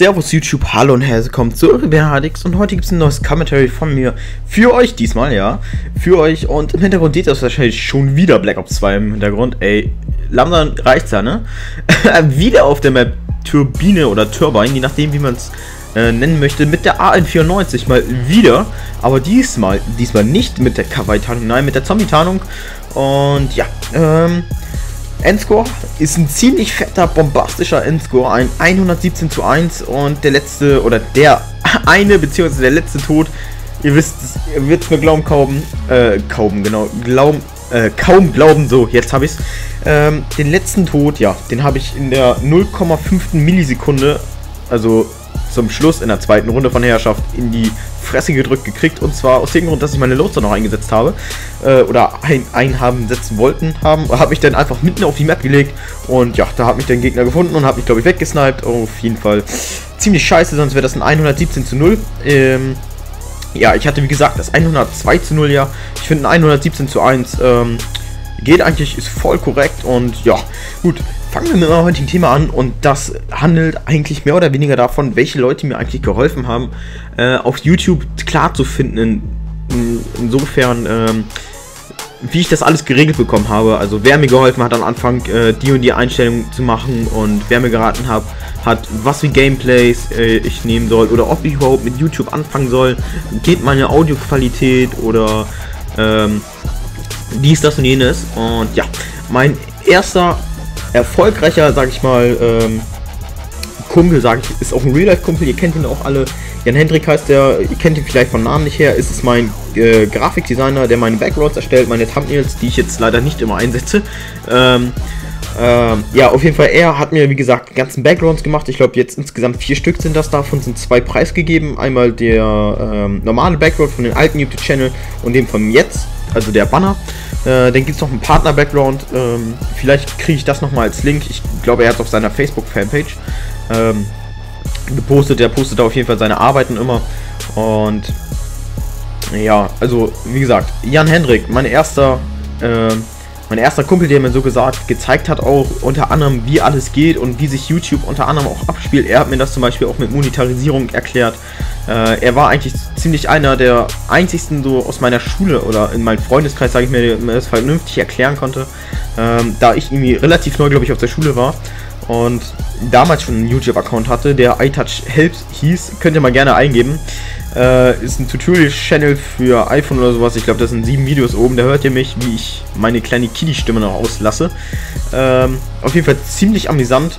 Servus YouTube, hallo und herzlich willkommen zu Rebernadix und heute gibt es ein neues Commentary von mir für euch diesmal, ja, für euch und im Hintergrund seht ihr das wahrscheinlich schon wieder Black Ops 2 im Hintergrund, ey, langsam reicht's ja, ne? wieder auf der Map Turbine oder Turbine, je nachdem wie man es äh, nennen möchte, mit der AN94 mal wieder, aber diesmal, diesmal nicht mit der Kawaii-Tarnung, nein, mit der Zombie-Tarnung und ja, ähm... Endscore ist ein ziemlich fetter, bombastischer Endscore, ein 117 zu 1 und der letzte, oder der eine, beziehungsweise der letzte Tod, ihr wisst, ihr wird mir glauben, kaum, äh, kaum, genau, glauben, äh, kaum glauben, so, jetzt habe ich es. Ähm, den letzten Tod, ja, den habe ich in der 0,5 Millisekunde, also zum Schluss in der zweiten Runde von Herrschaft in die Fresse gedrückt gekriegt. Und zwar aus dem Grund, dass ich meine Loader noch eingesetzt habe. Äh, oder ein, einen haben setzen wollten haben. Habe ich dann einfach mitten auf die Map gelegt. Und ja, da hat mich der Gegner gefunden und hat mich, glaube ich, weggesniped. Oh, auf jeden Fall ziemlich scheiße, sonst wäre das ein 117 zu 0. Ähm, ja, ich hatte wie gesagt das 102 zu 0 ja. Ich finde ein 117 zu 1 ähm, geht eigentlich, ist voll korrekt und ja, gut. Fangen wir mit dem heutigen Thema an und das handelt eigentlich mehr oder weniger davon, welche Leute mir eigentlich geholfen haben, äh, auf YouTube klar zu finden, in, in, insofern, ähm, wie ich das alles geregelt bekommen habe. Also wer mir geholfen hat am Anfang, äh, die und die Einstellungen zu machen und wer mir geraten hat, hat was wie Gameplays äh, ich nehmen soll oder ob ich überhaupt mit YouTube anfangen soll, geht meine Audioqualität oder ähm, dies, das und jenes. Und ja, mein erster erfolgreicher, sag ich mal, ähm, Kumpel, sag ich, ist auch ein Real-Life-Kumpel, ihr kennt ihn auch alle. Jan Hendrik heißt der, ihr kennt ihn vielleicht von Namen nicht her, ist es mein äh, Grafikdesigner, der meine Backgrounds erstellt, meine Thumbnails, die ich jetzt leider nicht immer einsetze. Ähm, ähm, ja, auf jeden Fall, er hat mir, wie gesagt, ganzen Backgrounds gemacht. Ich glaube, jetzt insgesamt vier Stück sind das. Davon sind zwei preisgegeben. Einmal der ähm, normale Background von den alten YouTube-Channel und dem von jetzt, also der Banner. Äh, dann gibt es noch einen Partner-Background. Ähm, vielleicht kriege ich das nochmal als Link. Ich glaube, er hat es auf seiner Facebook-Fanpage ähm, gepostet. Der postet da auf jeden Fall seine Arbeiten immer. Und ja, also wie gesagt, Jan Hendrik, mein erster, äh, mein erster Kumpel, der mir so gesagt gezeigt hat, auch unter anderem, wie alles geht und wie sich YouTube unter anderem auch abspielt. Er hat mir das zum Beispiel auch mit Monetarisierung erklärt. Äh, er war eigentlich ziemlich einer der einzigsten so aus meiner Schule oder in meinem Freundeskreis, sage ich mir, der mir das vernünftig erklären konnte, ähm, da ich irgendwie relativ neu, glaube ich, auf der Schule war und damals schon einen YouTube-Account hatte, der iTouch Helps hieß, könnt ihr mal gerne eingeben. Äh, ist ein Tutorial-Channel für iPhone oder sowas. Ich glaube, das sind sieben Videos oben. Da hört ihr mich, wie ich meine kleine Kitty-Stimme noch auslasse. Ähm, auf jeden Fall ziemlich amüsant.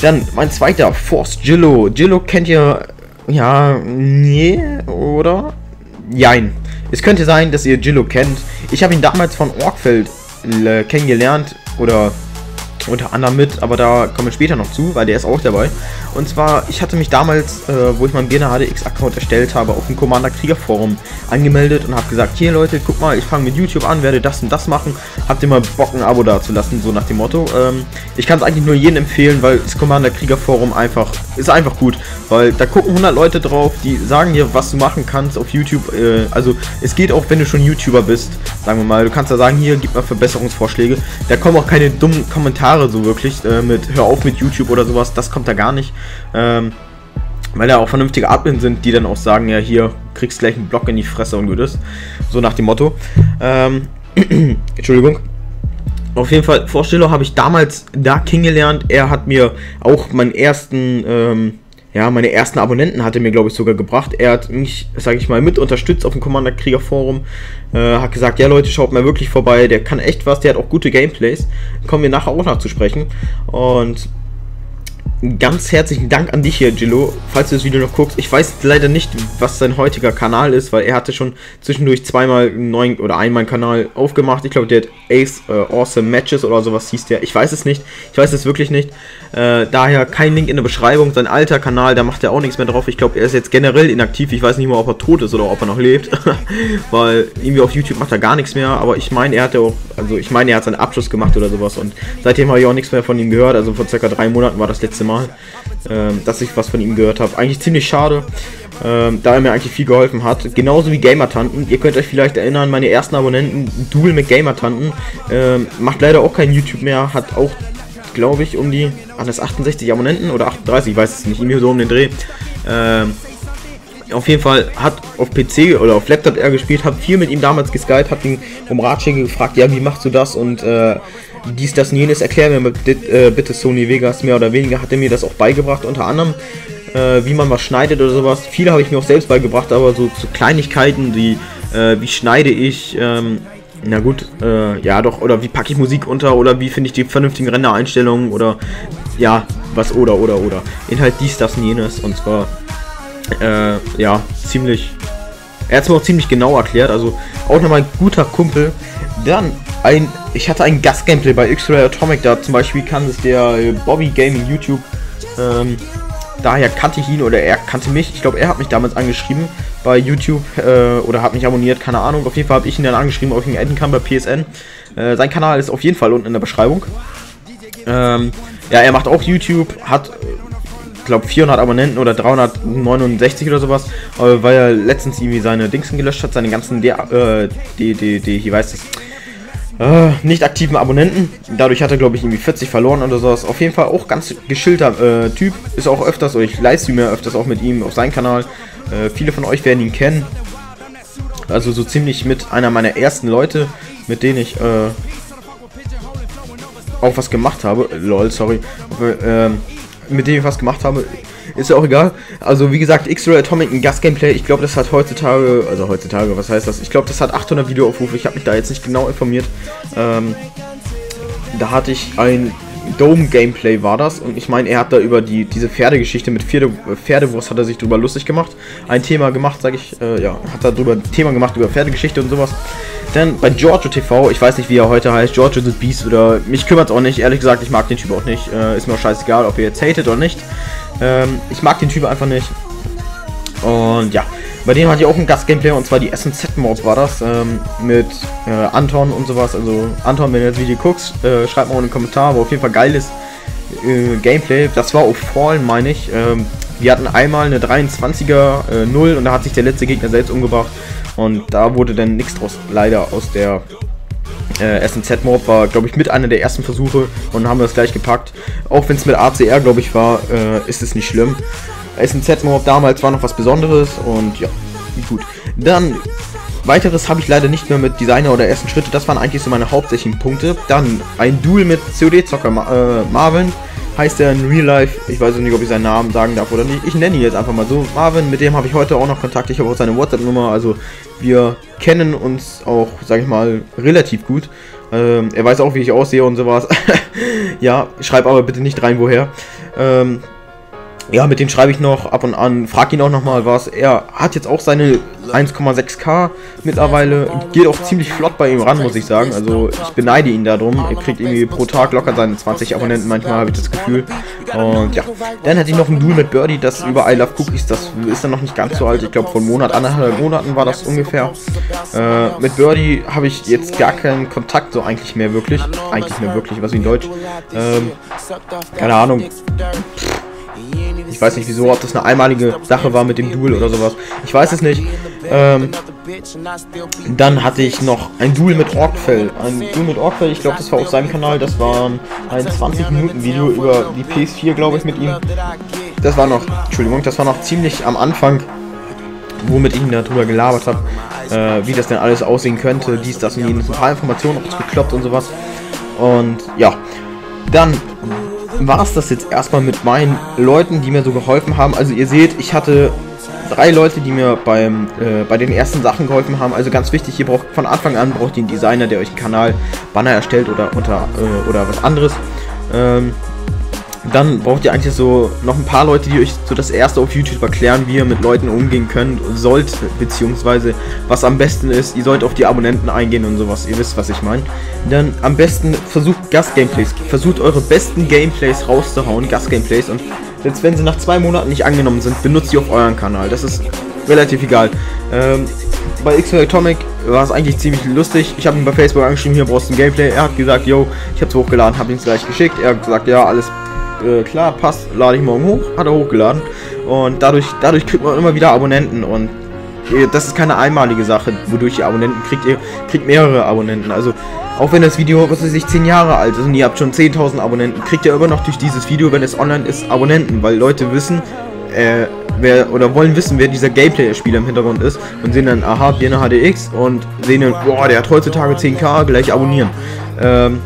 Dann mein zweiter, Force Gillo. Gillo kennt ihr ja, nee, oder? Jein. Es könnte sein, dass ihr Gillo kennt. Ich habe ihn damals von Orkfeld äh, kennengelernt oder unter anderem mit, aber da kommen wir später noch zu, weil der ist auch dabei. Und zwar, ich hatte mich damals, äh, wo ich meinen Birne HDX-Account erstellt habe, auf dem Commander Krieger Forum angemeldet und habe gesagt, hier Leute, guck mal, ich fange mit YouTube an, werde das und das machen. Habt ihr mal Bock, ein Abo da zu lassen, so nach dem Motto. Ähm, ich kann es eigentlich nur jedem empfehlen, weil das Commander Krieger Forum einfach, ist einfach gut, weil da gucken 100 Leute drauf, die sagen dir, was du machen kannst auf YouTube. Äh, also es geht auch, wenn du schon YouTuber bist, sagen wir mal, du kannst da sagen, hier, gib mal Verbesserungsvorschläge. Da kommen auch keine dummen Kommentare so wirklich äh, mit, hör auf mit YouTube oder sowas, das kommt da gar nicht. Ähm, weil da auch vernünftige Admin sind, die dann auch sagen, ja hier, kriegst gleich einen Block in die Fresse und gut ist. So nach dem Motto. Ähm, Entschuldigung. Auf jeden Fall, Vorstellung habe ich damals da kennengelernt. Er hat mir auch meinen ersten, ähm, ja, meine ersten Abonnenten hatte mir, glaube ich, sogar gebracht. Er hat mich, sage ich mal, mit unterstützt auf dem Commander Krieger Forum. Äh, hat gesagt, ja Leute, schaut mal wirklich vorbei. Der kann echt was, der hat auch gute Gameplays. Kommen wir nachher auch noch zu sprechen. Und ganz herzlichen Dank an dich hier, Gillo, falls du das Video noch guckst. Ich weiß leider nicht, was sein heutiger Kanal ist, weil er hatte schon zwischendurch zweimal einen neuen oder einmal einen Kanal aufgemacht. Ich glaube, der hat Ace äh, Awesome Matches oder sowas hieß der. Ich weiß es nicht. Ich weiß es wirklich nicht. Äh, daher kein Link in der Beschreibung. Sein alter Kanal, da macht er auch nichts mehr drauf. Ich glaube, er ist jetzt generell inaktiv. Ich weiß nicht mal, ob er tot ist oder ob er noch lebt. weil irgendwie auf YouTube macht er gar nichts mehr. Aber ich meine, er hat ja auch, also ich meine, er hat seinen Abschluss gemacht oder sowas. Und seitdem habe ich auch nichts mehr von ihm gehört. Also vor circa drei Monaten war das letzte Mal, ähm, dass ich was von ihm gehört habe. Eigentlich ziemlich schade, ähm, da er mir eigentlich viel geholfen hat. Genauso wie Gamer-Tanten. Ihr könnt euch vielleicht erinnern, meine ersten Abonnenten, Duel mit Gamer-Tanten, ähm, macht leider auch kein YouTube mehr, hat auch glaube ich, um die, an das 68 Abonnenten oder 38, ich weiß es nicht, irgendwie so um den Dreh. Ähm, auf jeden Fall hat auf PC oder auf Laptop er gespielt, hat viel mit ihm damals geskypt, hat ihn um Ratschläge gefragt, ja, wie machst du das und äh, dies, das und jenes, erklär mir äh, bitte Sony Vegas, mehr oder weniger hat er mir das auch beigebracht, unter anderem, äh, wie man was schneidet oder sowas. Viele habe ich mir auch selbst beigebracht, aber so, so Kleinigkeiten, wie, äh, wie schneide ich, ähm, na gut, äh, ja doch, oder wie packe ich Musik unter, oder wie finde ich die vernünftigen Rendereinstellungen, oder ja, was, oder, oder, oder. Inhalt dies, das und jenes, und zwar äh, ja, ziemlich. Er hat es mir auch ziemlich genau erklärt, also auch nochmal ein guter Kumpel. Dann ein, ich hatte ein Gast-Gameplay bei X-Ray Atomic, da zum Beispiel kann es der Bobby Gaming YouTube. Ähm, daher kannte ich ihn oder er kannte mich. Ich glaube, er hat mich damals angeschrieben bei YouTube äh, oder hat mich abonniert, keine Ahnung. Auf jeden Fall habe ich ihn dann angeschrieben, ob ich ihn adden kann bei PSN. Äh, sein Kanal ist auf jeden Fall unten in der Beschreibung. Ähm, ja, er macht auch YouTube, hat glaube 400 Abonnenten oder 369 oder sowas, äh, weil er letztens irgendwie seine Dingsen gelöscht hat, seine ganzen, De äh, die, die, die, hier weiß es, äh, nicht aktiven Abonnenten. Dadurch hat er, glaube ich, irgendwie 40 verloren oder sowas. Auf jeden Fall auch ganz geschilter äh, Typ. Ist auch öfters, oder ich livestreame öfters auch mit ihm auf seinem Kanal. Äh, viele von euch werden ihn kennen. Also so ziemlich mit einer meiner ersten Leute, mit denen ich äh, auch was gemacht habe. Lol, sorry. Aber, mit dem ich was gemacht habe, ist ja auch egal. Also wie gesagt, X-Ray Atomic ein Gast-Gameplay, ich glaube das hat heutzutage, also heutzutage, was heißt das? Ich glaube das hat 800 Videoaufrufe, ich habe mich da jetzt nicht genau informiert. Ähm, da hatte ich ein Dome-Gameplay war das und ich meine, er hat da über die diese Pferdegeschichte mit Pferde, Pferdewurst hat er sich drüber lustig gemacht. Ein Thema gemacht, sage ich, äh, ja, hat er drüber Thema gemacht über Pferdegeschichte und sowas. Dann bei Giorgio TV, ich weiß nicht, wie er heute heißt, Giorgio the Beast oder mich kümmert auch nicht. Ehrlich gesagt, ich mag den Typ auch nicht. Äh, ist mir auch scheißegal, ob ihr jetzt hatet oder nicht. Ähm, ich mag den Typ einfach nicht. Und ja, bei dem hatte ich auch ein Gast-Gameplay und zwar die SNZ-Mob war das ähm, mit äh, Anton und sowas. Also Anton, wenn du das Video guckst, äh, schreib mal in den Kommentar, aber auf jeden Fall geiles äh, Gameplay. Das war auf Fallen, meine ich. Ähm, wir hatten einmal eine 23er 0 äh, und da hat sich der letzte Gegner selbst umgebracht. Und da wurde dann nichts draus, leider aus der äh, SNZ-Mob war, glaube ich, mit einer der ersten Versuche und haben das gleich gepackt. Auch wenn es mit ACR, glaube ich, war, äh, ist es nicht schlimm. SNZ-Mob damals war noch was Besonderes und ja, gut. Dann, weiteres habe ich leider nicht mehr mit Designer oder ersten Schritte, das waren eigentlich so meine hauptsächlichen Punkte. Dann ein Duel mit COD-Zocker äh, Marvin heißt er in Real Life. Ich weiß nicht, ob ich seinen Namen sagen darf oder nicht. Ich nenne ihn jetzt einfach mal so. Marvin, mit dem habe ich heute auch noch Kontakt. Ich habe auch seine WhatsApp-Nummer. Also wir kennen uns auch, sage ich mal, relativ gut. Ähm, er weiß auch, wie ich aussehe und sowas. ja, schreib aber bitte nicht rein, woher. Ähm, ja, mit dem schreibe ich noch ab und an, frag ihn auch nochmal was. Er hat jetzt auch seine 1,6k mittlerweile. Geht auch ziemlich flott bei ihm ran, muss ich sagen. Also ich beneide ihn darum. Er kriegt irgendwie pro Tag locker seine 20 Abonnenten, manchmal habe ich das Gefühl. Und ja, dann hatte ich noch ein Duel mit Birdie, das über I Love Cookies, das ist dann noch nicht ganz so alt. Ich glaube, vor einem Monat, anderthalb Monaten war das ungefähr. Äh, mit Birdie habe ich jetzt gar keinen Kontakt so eigentlich mehr wirklich. Eigentlich mehr wirklich, was wie in Deutsch. Ähm, keine Ahnung. Pff ich weiß nicht wieso, ob das eine einmalige Sache war mit dem Duel oder sowas. Ich weiß es nicht. Ähm, dann hatte ich noch ein Duel mit Orkfell. Ein Duel mit Orkfell, ich glaube, das war auf seinem Kanal. Das war ein 20-Minuten-Video über die PS4, glaube ich, mit ihm. Das war noch, Entschuldigung, das war noch ziemlich am Anfang, womit ich ihn darüber gelabert habe, äh, wie das denn alles aussehen könnte, dies, das und jenes. Ein paar Informationen gekloppt und sowas. Und ja, dann war es das jetzt erstmal mit meinen Leuten, die mir so geholfen haben. Also ihr seht, ich hatte drei Leute, die mir beim, äh, bei den ersten Sachen geholfen haben. Also ganz wichtig, ihr braucht von Anfang an braucht ihr einen Designer, der euch einen Kanal Banner erstellt oder unter äh, oder was anderes. Ähm, dann braucht ihr eigentlich so noch ein paar Leute, die euch so das erste auf YouTube erklären, wie ihr mit Leuten umgehen könnt, sollt, beziehungsweise was am besten ist. Ihr sollt auf die Abonnenten eingehen und sowas. Ihr wisst, was ich meine. Dann am besten versucht Gast-Gameplays. Versucht eure besten Gameplays rauszuhauen, Gast-Gameplays. Und selbst wenn sie nach zwei Monaten nicht angenommen sind, benutzt sie auf euren Kanal. Das ist relativ egal. Ähm, bei x Atomic war es eigentlich ziemlich lustig. Ich habe ihn bei Facebook angeschrieben, hier brauchst du ein Gameplay. Er hat gesagt, yo, ich habe es hochgeladen, habe ihn gleich geschickt. Er hat gesagt, ja, alles äh, klar, passt, lade ich morgen hoch, hat er hochgeladen. Und dadurch, dadurch kriegt man immer wieder Abonnenten und das ist keine einmalige Sache, wodurch ihr Abonnenten kriegt. Ihr kriegt mehrere Abonnenten. Also Auch wenn das Video, was weiß ich, 10 Jahre alt ist und ihr habt schon 10.000 Abonnenten, kriegt ihr immer noch durch dieses Video, wenn es online ist, Abonnenten, weil Leute wissen, äh, wer oder wollen wissen, wer dieser Gameplay-Spieler im Hintergrund ist und sehen dann, aha, Birne HDX und sehen dann, boah, der hat heutzutage 10k, gleich abonnieren. Ähm,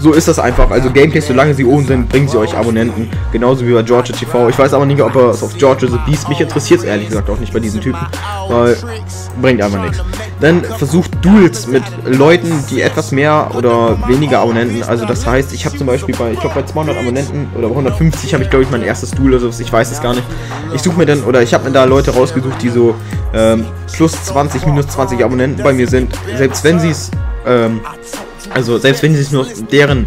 so ist das einfach. Also Gameplays, solange sie oben sind, bringen sie euch Abonnenten. Genauso wie bei Georgia TV. Ich weiß aber nicht, ob er es auf Georgia The Beast. Mich interessiert es ehrlich gesagt auch nicht bei diesen Typen. Weil bringt einfach nichts. Dann versucht Duels mit Leuten, die etwas mehr oder weniger Abonnenten. Also das heißt, ich habe zum Beispiel bei, ich glaube bei 200 Abonnenten oder 150 habe ich glaube ich mein erstes Duel oder so. Ich weiß es gar nicht. Ich suche mir dann oder ich habe mir da Leute rausgesucht, die so ähm, plus 20, minus 20 Abonnenten bei mir sind. Selbst wenn sie es ähm, also selbst wenn sie es nur deren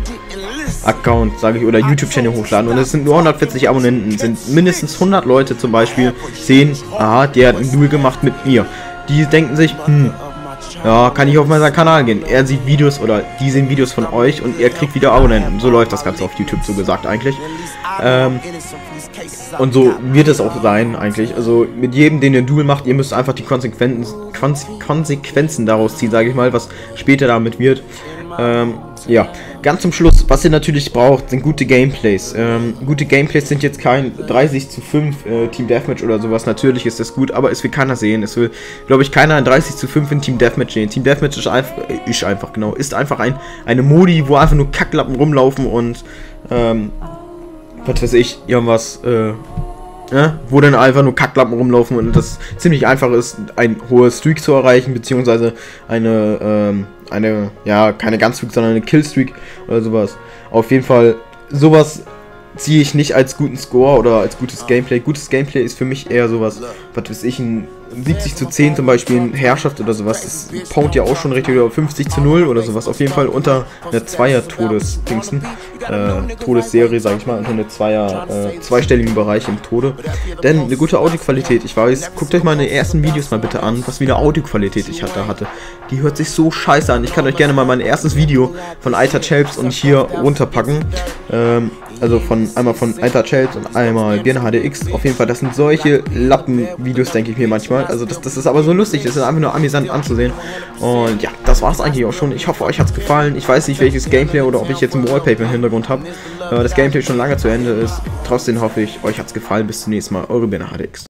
Account, sage ich, oder YouTube-Channel hochladen und es sind nur 140 Abonnenten, sind mindestens 100 Leute zum Beispiel sehen, aha, der hat ein Duel gemacht mit mir. Die denken sich, hm, ja, kann ich auf meinen Kanal gehen. Er sieht Videos oder die sehen Videos von euch und er kriegt wieder Abonnenten. So läuft das Ganze auf YouTube so gesagt eigentlich. Ähm, und so wird es auch sein eigentlich. Also mit jedem, den ihr Duel macht, ihr müsst einfach die Konsequenzen, Konsequenzen daraus ziehen, sage ich mal, was später damit wird. Ähm, ja, ganz zum Schluss, was ihr natürlich braucht, sind gute Gameplays. Ähm, gute Gameplays sind jetzt kein 30 zu 5 äh, Team Deathmatch oder sowas. Natürlich ist das gut, aber es will keiner sehen. Es will, glaube ich, keiner ein 30 zu 5 in Team Deathmatch sehen. Team Deathmatch ist einfach, äh, ist einfach genau, ist einfach ein, eine Modi, wo einfach nur Kacklappen rumlaufen und, ähm, was weiß ich, irgendwas, äh, ja, wo dann einfach nur Kacklappen rumlaufen und das ziemlich einfach ist, ein hohes Streak zu erreichen, beziehungsweise eine, ähm, eine, ja, keine Ganzstreak, sondern eine Killstreak oder sowas. Auf jeden Fall, sowas ziehe ich nicht als guten Score oder als gutes Gameplay. Gutes Gameplay ist für mich eher sowas, was weiß ich, ein 70 zu 10 zum Beispiel in Herrschaft oder sowas. Das pound ja auch schon richtig über 50 zu 0 oder sowas. Auf jeden Fall unter einer Zweier-Todes-Dingsen. Äh, Todesserie, sage ich mal, unter einer Zweier, äh, zweistelligen Bereich im Tode. Denn eine gute Audioqualität, ich weiß, guckt euch meine ersten Videos mal bitte an, was wie eine Audioqualität ich da hatte. Die hört sich so scheiße an. Ich kann euch gerne mal mein erstes Video von Alter Chelps und hier runterpacken. Ähm, also von einmal von Alter Chels und einmal Birne HDX. Auf jeden Fall, das sind solche Lappen-Videos, denke ich mir manchmal. Also das, das ist aber so lustig, das ist einfach nur amüsant anzusehen. Und ja, das war es eigentlich auch schon. Ich hoffe, euch hat es gefallen. Ich weiß nicht, welches Gameplay oder ob ich jetzt ein Wallpaper im Hintergrund habe. Äh, das Gameplay schon lange zu Ende ist. Trotzdem hoffe ich, euch hat es gefallen. Bis zum nächsten Mal. Eure Birne HDX.